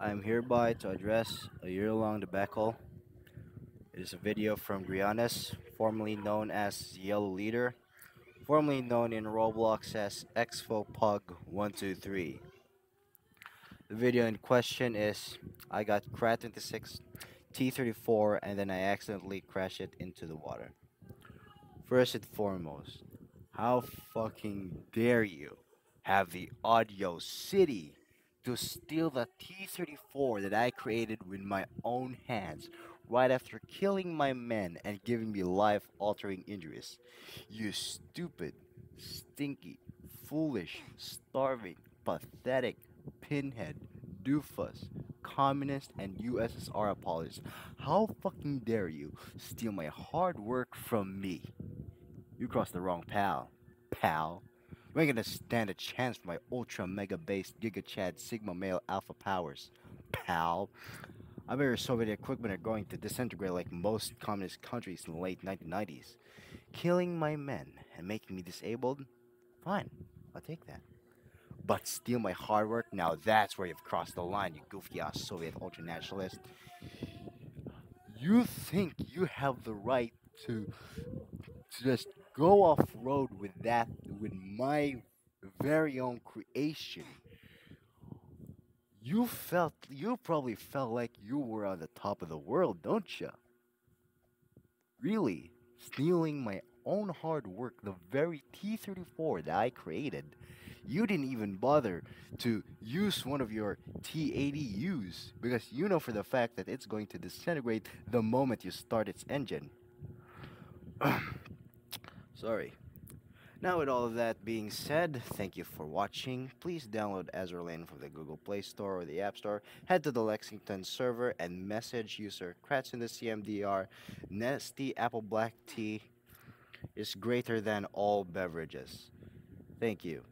I am hereby to address a year-long debacle. It is a video from Grianes, formerly known as Yellow Leader, formerly known in Roblox as ExfoPug123. The video in question is I got Krat 26 T34 and then I accidentally crashed it into the water. First and foremost, how fucking dare you have the Audio City to steal the T-34 that I created with my own hands right after killing my men and giving me life-altering injuries. You stupid, stinky, foolish, starving, pathetic, pinhead, doofus, communist, and USSR apologists. How fucking dare you steal my hard work from me? You crossed the wrong pal, pal. You ain't gonna stand a chance for my ultra mega base giga chad sigma male alpha powers, pal. I bet your Soviet equipment are going to disintegrate like most communist countries in the late 1990s. Killing my men and making me disabled? Fine, I'll take that. But steal my hard work? Now that's where you've crossed the line, you goofy ass Soviet ultranationalist. You think you have the right to just go off road with that, with my very own creation? You felt, you probably felt like you were on the top of the world, don't you? Really? Stealing my own hard work, the very T-34 that I created, you didn't even bother to use one of your T-80Us because you know for the fact that it's going to disintegrate the moment you start its engine. Sorry. Now with all of that being said, thank you for watching. Please download Azur Lane from the Google Play Store or the App Store. Head to the Lexington server and message user Kratz in the CMDR. Nestea Apple Black Tea is greater than all beverages. Thank you.